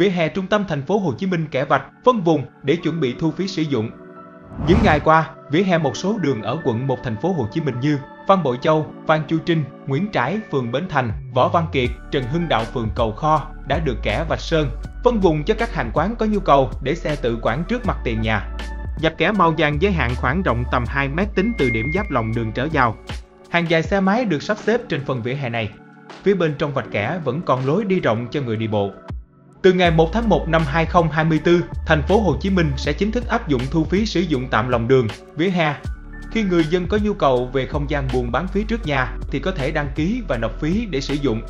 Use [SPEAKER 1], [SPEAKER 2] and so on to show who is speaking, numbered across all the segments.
[SPEAKER 1] vỉa hè trung tâm thành phố Hồ Chí Minh kẻ vạch, phân vùng để chuẩn bị thu phí sử dụng. Những ngày qua, vỉa hè một số đường ở quận 1 thành phố Hồ Chí Minh như Phan Bội Châu, Phan Chu Trinh, Nguyễn Trãi, phường Bến Thành, Võ Văn Kiệt, Trần Hưng Đạo, phường Cầu Kho đã được kẻ vạch sơn, phân vùng cho các hàng quán có nhu cầu để xe tự quản trước mặt tiền nhà. Dập kẻ màu vàng giới hạn khoảng rộng tầm 2 mét tính từ điểm giáp lòng đường trở vào. Hàng dài xe máy được sắp xếp trên phần vỉa hè này. Phía bên trong vạch kẻ vẫn còn lối đi rộng cho người đi bộ. Từ ngày 1 tháng 1 năm 2024, thành phố Hồ Chí Minh sẽ chính thức áp dụng thu phí sử dụng tạm lòng đường, vỉa hè. Khi người dân có nhu cầu về không gian buôn bán phí trước nhà thì có thể đăng ký và nộp phí để sử dụng.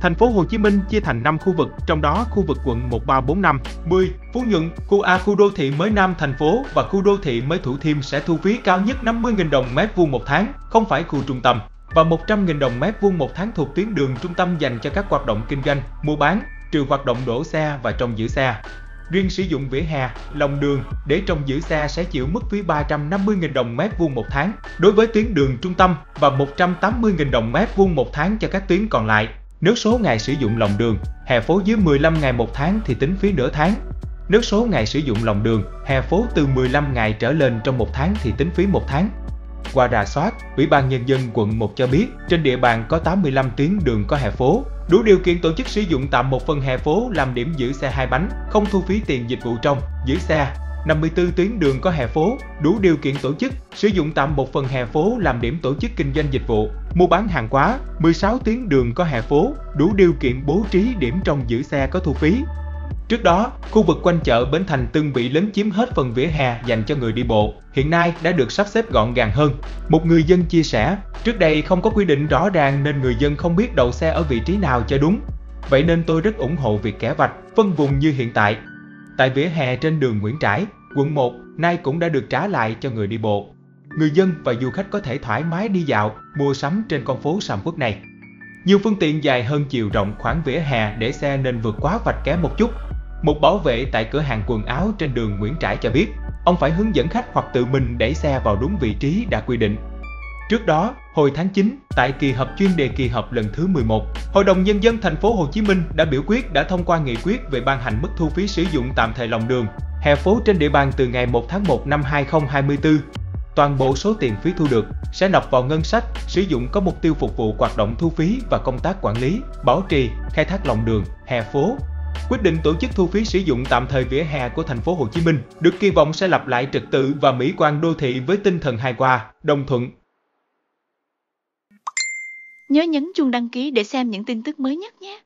[SPEAKER 1] Thành phố Hồ Chí Minh chia thành 5 khu vực, trong đó khu vực quận 1, 3, 4, 5, 10, Phú Nhuận, khu A khu đô thị mới Nam thành phố và khu đô thị mới Thủ Thiêm sẽ thu phí cao nhất 50.000 đồng mét vuông một tháng, không phải khu trung tâm, và 100.000 đồng mét vuông một tháng thuộc tuyến đường trung tâm dành cho các hoạt động kinh doanh, mua bán, trừ hoạt động đổ xe và trông giữ xe. Riêng sử dụng vỉa hè, lòng đường để trông giữ xe sẽ chịu mức phí 350.000 đồng mét vuông một tháng đối với tuyến đường trung tâm và 180.000 đồng mét vuông một tháng cho các tuyến còn lại. Nếu số ngày sử dụng lòng đường, hè phố dưới 15 ngày một tháng thì tính phí nửa tháng. Nếu số ngày sử dụng lòng đường, hè phố từ 15 ngày trở lên trong một tháng thì tính phí một tháng. Qua rà soát, Ủy ban Nhân dân quận 1 cho biết trên địa bàn có 85 tuyến đường có hè phố, đủ điều kiện tổ chức sử dụng tạm một phần hè phố làm điểm giữ xe hai bánh, không thu phí tiền dịch vụ trong, giữ xe. 54 tuyến đường có hè phố, đủ điều kiện tổ chức, sử dụng tạm một phần hè phố làm điểm tổ chức kinh doanh dịch vụ, mua bán hàng hóa, 16 tuyến đường có hè phố, đủ điều kiện bố trí điểm trong giữ xe có thu phí. Trước đó, khu vực quanh chợ Bến Thành từng bị lấn chiếm hết phần vỉa hè dành cho người đi bộ, hiện nay đã được sắp xếp gọn gàng hơn. Một người dân chia sẻ, trước đây không có quy định rõ ràng nên người dân không biết đậu xe ở vị trí nào cho đúng. Vậy nên tôi rất ủng hộ việc kẻ vạch, phân vùng như hiện tại. Tại vỉa hè trên đường Nguyễn Trãi, quận 1, nay cũng đã được trả lại cho người đi bộ. Người dân và du khách có thể thoải mái đi dạo, mua sắm trên con phố sầm uất này. Nhiều phương tiện dài hơn chiều rộng khoảng vỉa hè để xe nên vượt quá vạch kẻ một chút. Một bảo vệ tại cửa hàng quần áo trên đường Nguyễn Trãi cho biết, ông phải hướng dẫn khách hoặc tự mình đẩy xe vào đúng vị trí đã quy định. Trước đó, hồi tháng 9, tại kỳ họp chuyên đề kỳ họp lần thứ 11, Hội đồng nhân dân thành phố Hồ Chí Minh đã biểu quyết đã thông qua nghị quyết về ban hành mức thu phí sử dụng tạm thời lòng đường, hè phố trên địa bàn từ ngày 1 tháng 1 năm 2024. Toàn bộ số tiền phí thu được sẽ nộp vào ngân sách, sử dụng có mục tiêu phục vụ hoạt động thu phí và công tác quản lý, bảo trì, khai thác lòng đường, hè phố. Quyết định tổ chức thu phí sử dụng tạm thời vỉa hè của thành phố Hồ Chí Minh được kỳ vọng sẽ lập lại trật tự và mỹ quan đô thị với tinh thần hài hòa, đồng thuận.
[SPEAKER 2] Nhớ nhấn chuông đăng ký để xem những tin tức mới nhất nhé.